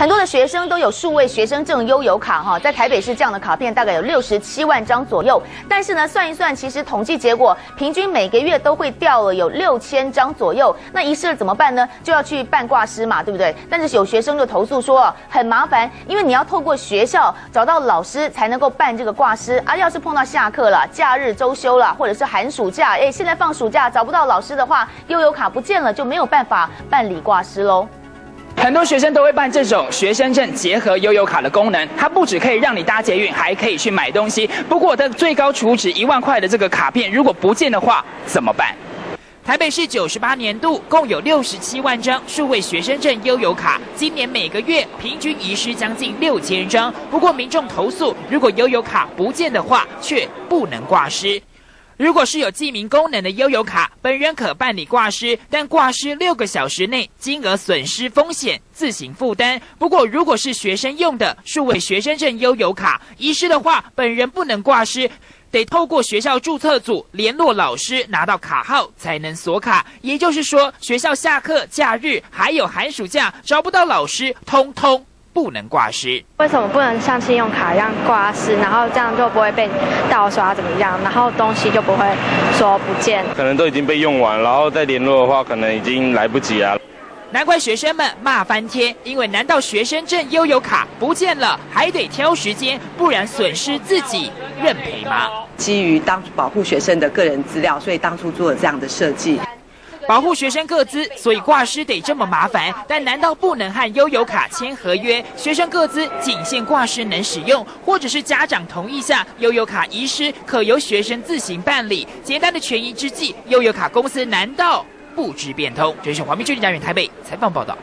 很多的学生都有数位学生证悠游卡哈，在台北市这样的卡片大概有六十七万张左右。但是呢，算一算，其实统计结果平均每个月都会掉了有六千张左右。那遗失了怎么办呢？就要去办挂失嘛，对不对？但是有学生就投诉说很麻烦，因为你要透过学校找到老师才能够办这个挂失，啊要是碰到下课了、假日、周休了，或者是寒暑假，哎，现在放暑假找不到老师的话，悠游卡不见了，就没有办法办理挂失喽。很多学生都会办这种学生证结合悠游卡的功能，它不止可以让你搭捷运，还可以去买东西。不过它最高储值一万块的这个卡片，如果不见的话怎么办？台北市九十八年度共有六十七万张数位学生证悠游卡，今年每个月平均遗失将近六千张。不过民众投诉，如果悠游卡不见的话，却不能挂失。如果是有记名功能的悠游卡，本人可办理挂失，但挂失六个小时内金额损失风险自行负担。不过，如果是学生用的数位学生证悠游卡遗失的话，本人不能挂失，得透过学校注册组联络老师拿到卡号才能锁卡。也就是说，学校下课、假日还有寒暑假找不到老师，通通。不能挂失，为什么不能像信用卡一样挂失？然后这样就不会被盗刷怎么样？然后东西就不会说不见。可能都已经被用完，然后再联络的话，可能已经来不及了。难怪学生们骂翻天，因为难道学生证悠游卡不见了，还得挑时间，不然损失自己认赔吗？基于当初保护学生的个人资料，所以当初做了这样的设计。保护学生个资，所以挂失得这么麻烦。但难道不能和悠游卡签合约？学生个资仅限挂失能使用，或者是家长同意下，悠游卡遗失可由学生自行办理。简单的权益之际，悠游卡公司难道不知变通？这是华明巨人家园台北采访报道。